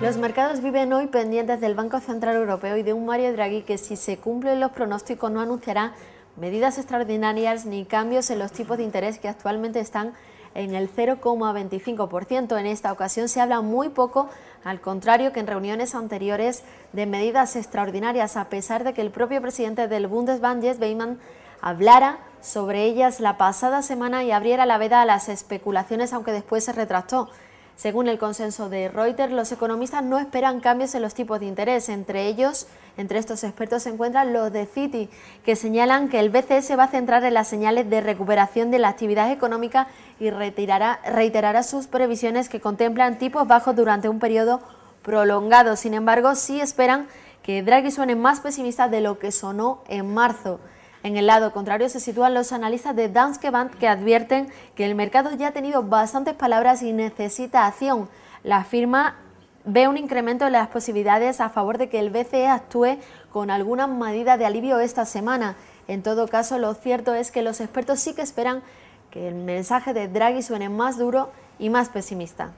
Los mercados viven hoy pendientes del Banco Central Europeo y de un Mario Draghi que si se cumplen los pronósticos no anunciará medidas extraordinarias ni cambios en los tipos de interés que actualmente están en el 0,25%. En esta ocasión se habla muy poco, al contrario que en reuniones anteriores, de medidas extraordinarias, a pesar de que el propio presidente del Bundesbank, Jens Weimann, hablara sobre ellas la pasada semana y abriera la veda a las especulaciones, aunque después se retractó. Según el consenso de Reuters, los economistas no esperan cambios en los tipos de interés. Entre ellos, entre estos expertos se encuentran los de Citi, que señalan que el BCE se va a centrar en las señales de recuperación de la actividad económica y reiterará, reiterará sus previsiones que contemplan tipos bajos durante un periodo prolongado. Sin embargo, sí esperan que Draghi suene más pesimista de lo que sonó en marzo. En el lado contrario se sitúan los analistas de Danske Bank que advierten que el mercado ya ha tenido bastantes palabras y necesita acción. La firma ve un incremento en las posibilidades a favor de que el BCE actúe con alguna medida de alivio esta semana. En todo caso, lo cierto es que los expertos sí que esperan que el mensaje de Draghi suene más duro y más pesimista.